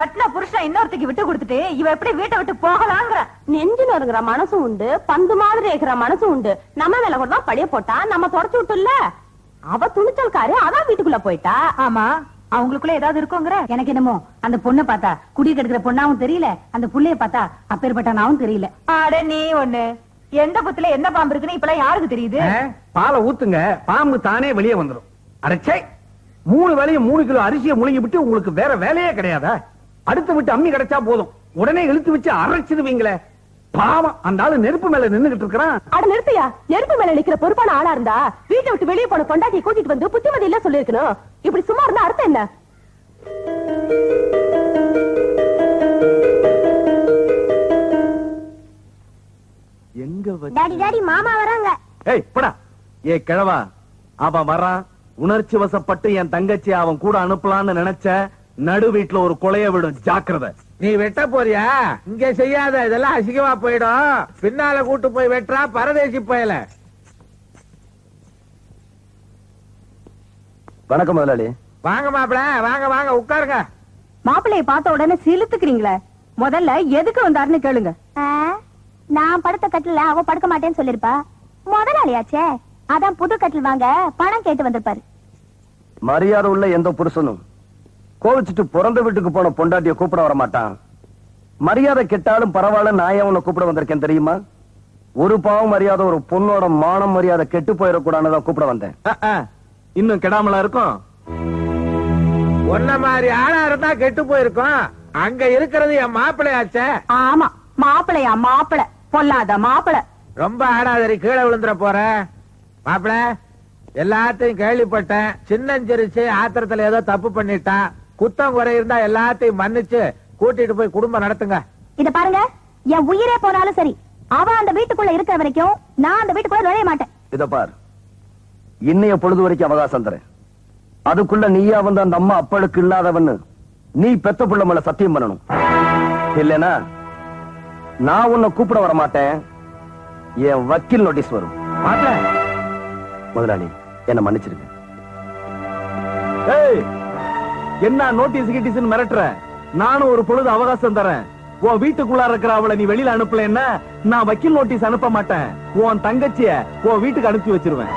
கட்டின புருஷன் இன்னொருத்திக்கு விட்டு கொடுத்துட்டு இவ எப்படி வீட்டை விட்டு போகலாங்கிற? நெஞ்சில் இருக்கிற மனசும் உண்டு பந்து மாதிரி இருக்கிற உண்டு. நம்ம மேல கூட தான் பழைய போட்டா நம்ம தொடச்சு விட்டுல அவ துணிச்சல்காரு அதான் வீட்டுக்குள்ள போயிட்டா. ஆமா அவங்களுக்குள்ள ஏதாவது இருக்குங்கிற? எனக்கு என்னமோ அந்த பொண்ணை பார்த்தா குடி கெடுக்கிற பொண்ணாவும் தெரியல அந்த புள்ளைய பார்த்தா அப்பேற்பட்டனாவும் தெரியல. அட நீ ஒண்ணு. எந்த புத்துல என்ன பாம்பு இருக்குன்னு இப்பெல்லாம் யாருக்கு தெரியுது? பாலை ஊத்துங்க பாம்பு தானே வெளியே வந்துடும் அடைச்சே மூணு வேலையும் மூணு கிலோ அரிசியை முழுங்கி விட்டு உங்களுக்கு வேற வேலையே கிடையாதா? அடுத்து விட்டு அம்மி கிடைச்சா போதும். உடனே இழுத்து வச்சு அரைச்சிடுவீங்களே. பாவம் அந்த ஆளு நெருப்பு மேல நின்னுகிட்டு இருக்கிறான். அட நிறுத்தியா? நெருப்பு மேல நிக்கிற பொறுப்பான ஆளா இருந்தா வீட்டை விட்டு வெளியே போன பொண்டாட்டியை கூட்டிட்டு வந்து புத்திமதி இல்ல சொல்லிருக்கணும் இப்படி சும்மா இருந்தா அர்த்தம் என்ன? எங்க டாடி டாடி மாமா வராங்க. ஏய் படா. ஏ கிழவா அவன் வரான். உணர்ச்சி வசப்பட்டு என் தங்கச்சி அவன் கூட அனுப்பலாம்னு நினைச்ச நடு வீட்டுல ஒரு கொலைய விடும் ஜாக்கிரதை. நீ வெட்ட போறியா? இங்க செய்யாத இதெல்லாம் அசிங்கமா போயிடும். பின்னால கூட்டு போய் வெட்டுறா பரதேசி போயல. வணக்கம் முதலாளி. வாங்க மாப்பிள வாங்க வாங்க உட்காருங்க. மாப்பிள்ளைய பார்த்த உடனே சிலுத்துக்கிறீங்களே முதல்ல எதுக்கு வந்தாருன்னு கேளுங்க. நான் படுத்த கட்டில அவ படுக்க மாட்டேன்னு சொல்லிருப்பா முதலாளியாச்சே அதான் புது கட்டில் வாங்க பணம் கேட்டு வந்திருப்பாரு. மரியாதை உள்ள எந்த புருஷனும் கோவிச்சுட்டு பிறந்த வீட்டுக்கு போன பொண்டாட்டிய கூப்பிட வர மாட்டான். மரியாதை கெட்டாலும் பரவாயில்ல நான் ஏன் உன்னை கூப்பிட வந்திருக்கேன் தெரியுமா? ஒரு பாவம் மரியாதை ஒரு பொண்ணோட மானம் மரியாதை கெட்டு போயிடக்கூடாதுதான் கூப்பிட வந்தேன். இன்னும் கெடாமலா இருக்கும்? உன்ன மாதிரி ஆளா இருந்தா கெட்டு போயிருக்கோம். அங்க இருக்கிறது என் மாப்பிள்ளையாச்சே. ஆமா மாப்பிளையா மாப்பிள பொல்லாத மாப்பிள ரொம்ப ஆடாதரி கீழே விழுந்துற போற. மாப்பிள எல்லாத்தையும் கேள்விப்பட்டேன். சின்னஞ்சிரிச்சு ஆத்திரத்துல ஏதோ தப்பு பண்ணிட்டான் குத்தம் குறை இருந்தா எல்லாத்தையும் மன்னிச்சு கூட்டிட்டு போய் குடும்பம் நடத்துங்க. இத பாருங்க என் உயிரே போனாலும் சரி அவ அந்த வீட்டுக்குள்ள இருக்கிற வரைக்கும் நான் அந்த வீட்டுக்குள்ள நுழைய மாட்டேன். இத பார். இன்னைய பொழுது வரைக்கும் அவகாசம் தரேன். அதுக்குள்ள நீயா வந்து அந்த அம்மா அப்பளுக்கு இல்லாதவன்னு நீ பெத்த புள்ள மேல சத்தியம் பண்ணணும். இல்லனா நான் உன்னை கூப்பிட வர மாட்டேன். என் வக்கீல் நோட்டீஸ் வரும். முதலாளி என்ன மன்னிச்சிருங்க. ஏய், என்ன நோட்டீஸ் கிட்டீஸ் மிரட்டுற? நானும் ஒரு பொழுது அவகாசம் தரேன். உன் வீட்டுக்குள்ள இருக்கிற அவளை நீ வெளியில அனுப்பல என்ன நான் வக்கீல் நோட்டீஸ் அனுப்ப மாட்டேன். உன் தங்கச்சிய உன் வீட்டுக்கு அனுப்பி வச்சிருவேன்.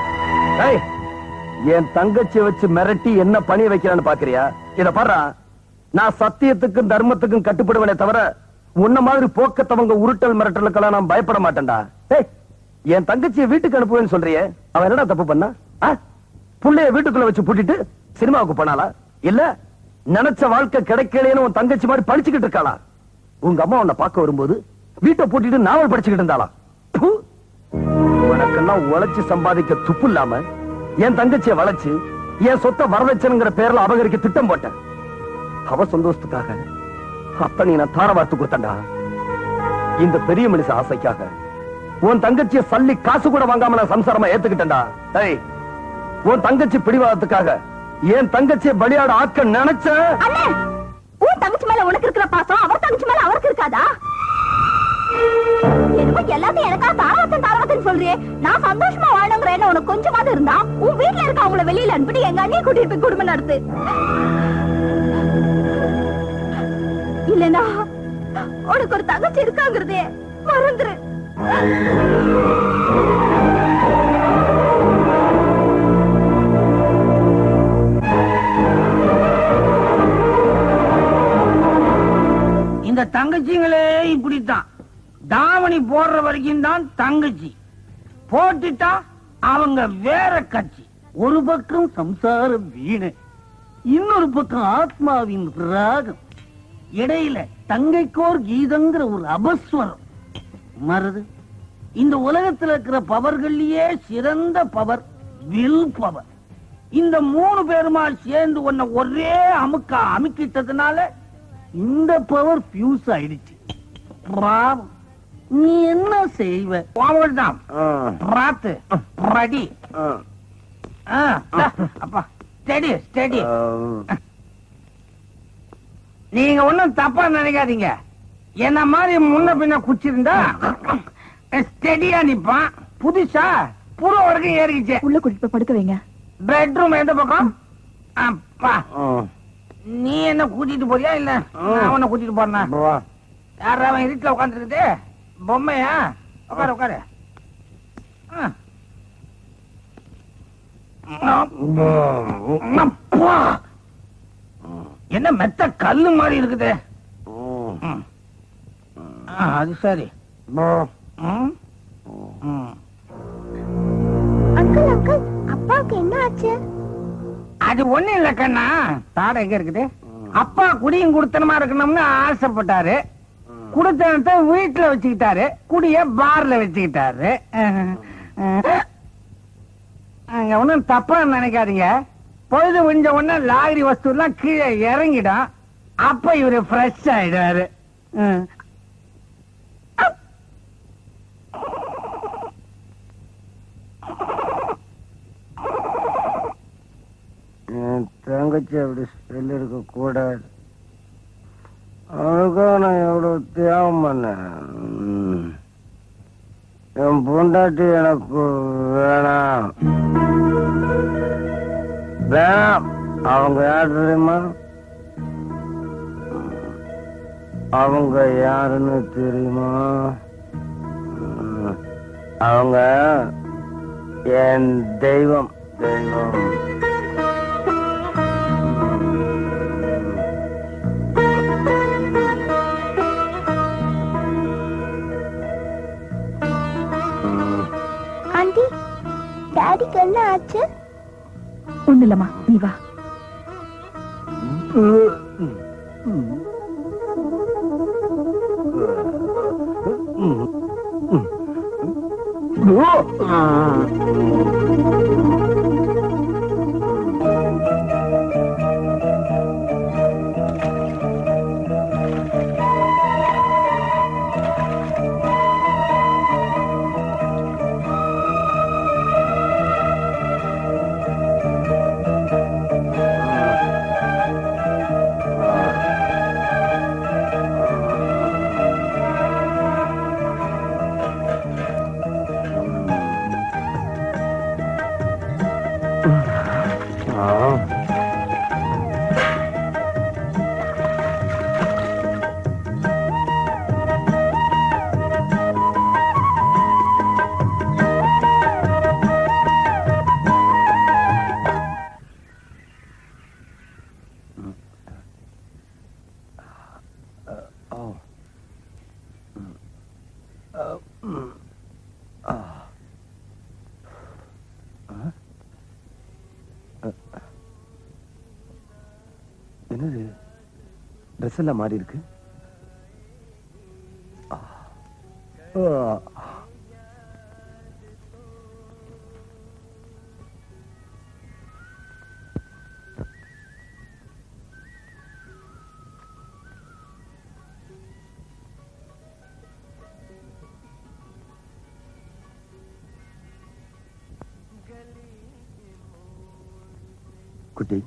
என் தங்கச்சிய வச்சு மிரட்டி என்ன பணி வைக்கிறான்னு பாக்குறியா? இத பாரு நான் சத்தியத்துக்கும் தர்மத்துக்கும் கட்டுப்படுவனே தவிர உன்ன மாதிரி போக்கத்தவங்க உருட்டல் மிரட்டலுக்கெல்லாம் நான் பயப்பட மாட்டேன்டா. என் தங்கச்சியை வீட்டுக்கு அனுப்புவேன்னு சொல்றியே அவன் என்னடா தப்பு பண்ணா? புள்ளைய வீட்டுக்குள்ள வச்சு பூட்டிட்டு சினிமாவுக்கு போனாலா இல்ல நினைச்ச வாழ்க்கை கிடைக்கலைன்னு உன் தங்கச்சி மாதிரி படிச்சுக்கிட்டு இருக்காளா? உங்க அம்மா உன்னை பார்க்க வரும்போது வீட்டை போட்டிட்டு நாவல் படிச்சுக்கிட்டு இருந்தாளா? உனக்கெல்லாம் உழைச்சு சம்பாதிக்க துப்பு இல்லாம என் தங்கச்சியை வளைச்சு என் சொத்தை வரதட்சணைங்கிற பேர்ல அபகரிக்க திட்டம் போட்டேன். அவ சந்தோஷத்துக்காக அத்தனை நான் தார வார்த்து கொடுத்தண்டா இந்த பெரிய மனுஷ ஆசைக்காக உன் தங்கச்சிய சல்லி காசு கூட வாங்காம நான் சம்சாரமா ஏத்துக்கிட்டேன்டா. ஏய் உன் தங்கச்சி பிடிவாதத்துக்காக என் தங்கச்சியை பலியாட ஆக்க நினைச்ச? அண்ணே உன் தங்கச்சி மேல உனக்கு இருக்கிற பாசம் அவர் தங்கச்சி மேல அவருக்கு இருக்காதா? என்னமோ எல்லாத்தையும் எனக்கா தாராவத்தன் தாராவத்தன் சொல்றியே. நான் சந்தோஷமா வாழணுங்கிற என்ன உனக்கு கொஞ்சமாவது இருந்தா உன் வீட்டுல இருக்க அவங்கள வெளியில அனுப்பிட்டு எங்க அண்ணியை கூட்டிட்டு போய் குடும்பம் நடத்து. இல்லனா உனக்கு ஒரு தங்கச்சி இருக்காங்கிறதே மறந்துரு. இப்படித்தான் தாவணி போடுற வரைக்கும் தான் தங்கச்சி. போட்டுட்டா அவங்க வேற கட்சி. ஒரு பக்கம் சம்சார வீணை. இன்னொரு பக்கம் ஆத்மாவின் ராகம். இடையில தங்கைக்கோர் கீதங்கிற ஒரு அபஸ்வரம். மருது இந்த உலகத்துல இருக்கிற பவர்கள்லயே சிறந்த பவர் வில் பவர். இந்த மூணு பேருமா சேர்ந்து உன்னை ஒரே அமுக்கா அமுக்கிட்டதுனால இந்த பவர் பியூஸ் ஆயிடுச்சு. பாவம். நீ என்ன செய்வ? தான் ராத்து ரெடி அப்பா ஸ்டெடி ஸ்டெடி நீங்க ஒண்ணும் தப்பா நினைக்காதீங்க. என்ன மாதிரி முன்ன பின்ன குச்சிருந்தா ஸ்டெடியா நிப்பான். புதுசா புற வரைக்கும் ஏறிக்கிச்சு உள்ள கூட்டிட்டு போய் படுக்க வைங்க. பெட்ரூம் எந்த பக்கம்? அப்பா. நீ என்ன கூட்டிட்டு போறியா இல்ல நான் அவனை கூட்டிட்டு போறேனா? யாரா அவன் இருட்டுல உட்காந்துருக்குது பொம்மையா? உட்காரு உட்காரு ஆ. அப்பா. என்ன மெத்த கல்லு மாதிரி இருக்குது? அது சரி. அங்கிள் அங்கிள் அப்பாவுக்கு என்ன ஆச்சு? அது ஒண்ணு இல்ல கண்ணா. தாடை எங்க இருக்குது? அப்பா குடியும் குடுத்தனமா இருக்கணும்னு ஆசைப்பட்டாரு. குடுத்தனத்தை வீட்டுல வச்சுக்கிட்டாரு குடிய பார்ல வச்சுக்கிட்டாரு. அங்க ஒண்ணும் தப்பா நினைக்காதீங்க. பொழுது விஞ்ச உடனே லாரி வஸ்து எல்லாம் கீழே இறங்கிடும். அப்ப இவரு ஃப்ரெஷ் ஆயிடுவாரு. தங்கச்சி அப்படி ஸ்பெல் இருக்க கூடாது அவனுக்காக நான் எவ்வளவு தியாகம் பண்ணேன் என் பொண்டாட்டி எனக்கு வேணாம். வேணாம். அவங்க யார் தெரியுமா? அவங்க யாருன்னு தெரியுமா? அவங்க என் தெய்வம். தெய்வம். டாடிக்கு என்ன ஆச்சு ஒண்ணு இல்லம்மா நீ வா என்னது? ட்ரெஸ் எல்லாம் மாறி இருக்கு ஆ. குட்டி.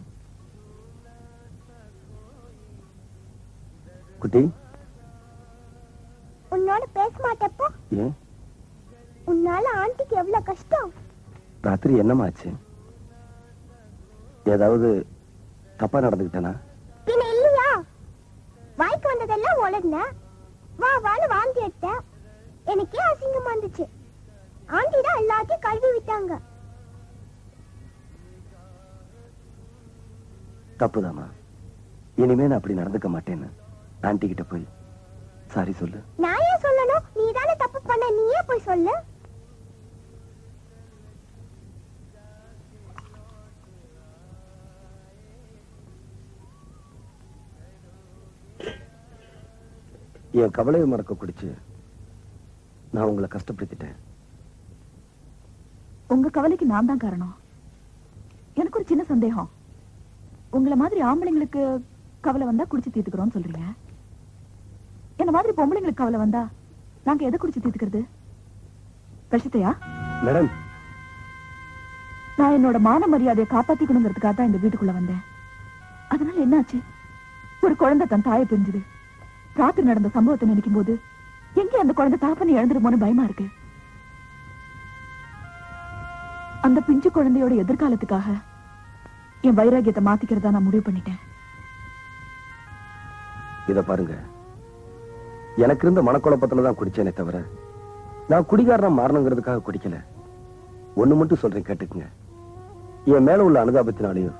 குட்டி. உன்னோட பேச மாட்டப்போ. ஏன்? உன்னால ஆண்டிக்கு எவ்வளவு கஷ்டம்? ராத்திரி என்னமாச்சு? ஏதாவது தப்பா நடந்துக்கிட்டனா? பின்ன இல்லையா? வாய்க்கு வந்ததெல்லாம் உலர்ன வா வான்னு வாந்தி எடுத்த. எனக்கே அசிங்கமா இருந்துச்சு. ஆண்டி தான் எல்லாத்தையும் கழுவி விட்டாங்க. தப்புதாம்மா. இனிமே நான் அப்படி நடந்துக்க மாட்டேன்னு. ஆன்ட்டி கிட்ட போய் சாரி சொல்லு. நான் ஏன் சொல்லணும்? நீ தானே தப்பு பண்ண நீயே போய் சொல்லு. என் கவலையை மறக்க குடிச்சு நான் உங்களை கஷ்டப்படுத்திட்டேன். உங்க கவலைக்கு நான் தான் காரணம். எனக்கு ஒரு சின்ன சந்தேகம். உங்கள மாதிரி ஆம்பளைங்களுக்கு கவலை வந்தா குடிச்சு தீர்த்துக்கிறோம்னு சொல்றீங்க. என்ன மாதிரி பொம்பளைங்களுக்கு கவலை வந்தா நாங்க எதை குடிச்சு தீர்த்துக்கிறது? விஷத்தையா மேடம். நான் என்னோட மான மரியாதையை காப்பாத்திக்கணுங்கிறதுக்காக தான் இந்த வீட்டுக்குள்ள வந்தேன். அதனால என்னாச்சு? ஒரு குழந்தை தன் தாயை பிரிஞ்சுது. ராத்திரி நடந்த சம்பவத்தை நினைக்கும் போது எங்க அந்த குழந்தை தாப்பனை இழந்துருமோன்னு பயமா இருக்கு? அந்த பிஞ்சு குழந்தையோட எதிர்காலத்துக்காக என் வைராகியத்தை மாத்திக்கிறதா நான் முடிவு பண்ணிட்டேன். இத பாருங்க. எனக்கு இருந்த மனக்குழப்பத்துல தான் குடிச்சேனே தவிர நான் குடிகாரனா மாறணுங்கிறதுக்காக குடிக்கல. ஒண்ணு மட்டும் சொல்றேன் கேட்டுக்குங்க. என் மேல உள்ள அனுதாபத்தினாலேயோ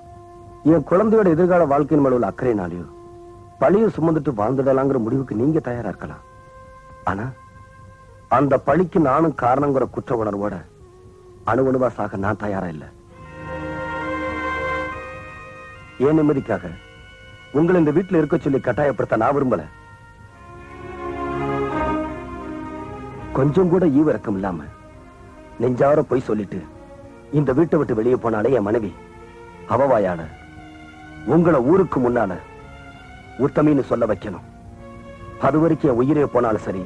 என் குழந்தையோட எதிர்கால வாழ்க்கையின் மேல உள்ள அக்கறையினாலேயோ பழிய சுமந்துட்டு வாழ்ந்துடலாங்கிற முடிவுக்கு நீங்க தயாரா இருக்கலாம். ஆனா அந்த பழிக்கு நானும் காரணங்கிற குற்ற உணர்வோட அணுவணுவா சாக நான் தயாரா இல்ல. என் நிம்மதிக்காக? உங்களை இந்த வீட்டுல இருக்க சொல்லி கட்டாயப்படுத்த நான் விரும்பல. கொஞ்சம் கூட ஈவிறக்கம் இல்லாம நெஞ்சார போய் சொல்லிட்டு இந்த வீட்டை விட்டு வெளியே போனாலே என் மனைவி அவவாயான உங்களை ஊருக்கு முன்னால உத்தமின்னு சொல்ல வைக்கணும். அது வரைக்கும் என் உயிரே போனாலும் சரி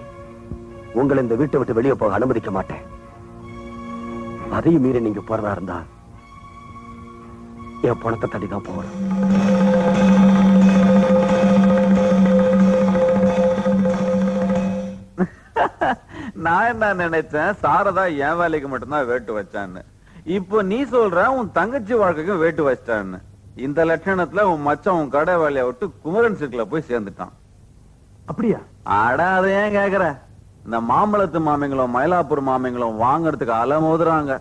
உங்களை இந்த வீட்டை விட்டு வெளியே போக அனுமதிக்க மாட்டேன். அதையும் மீறி நீங்க போறதா இருந்தா என் பணத்தை தட்டி தான் நான் என்ன நினைச்சேன்? சாரதா என் வேலைக்கு மட்டும்தான் வேட்டு வச்சான்னு. இப்போ நீ சொல்ற உன் தங்கச்சி வாழ்க்கைக்கும் வேட்டு வச்சிட்டான்னு. இந்த லட்சணத்துல உன் மச்சான் உன் கடை வேலையை விட்டு குமரன் சிற்குல போய் சேர்ந்துட்டான். அப்படியா? அட அதை ஏன் கேக்குற? இந்த மாம்பழத்து மாமிங்களும் மயிலாப்பூர் மாமிங்களும் வாங்குறதுக்கு அலமோதுறாங்க.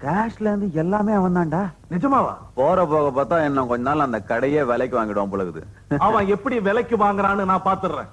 கேஷ்ல இருந்து எல்லாமே அவன் தான்டா நிஜமாவா? போற போக பார்த்தா இன்னும் கொஞ்ச நாள் அந்த கடையே விலைக்கு வாங்கிடுவான் பொழுது அவன் எப்படி விலைக்கு வாங்குறான்னு நான் பாத்துறேன்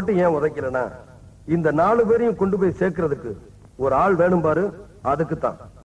மட்டும் ஏன் உதைக்கலனா இந்த நாலு பேரையும் கொண்டு போய் சேர்க்கறதுக்கு ஒரு ஆள் வேணும் பாரு அதுக்கு தான்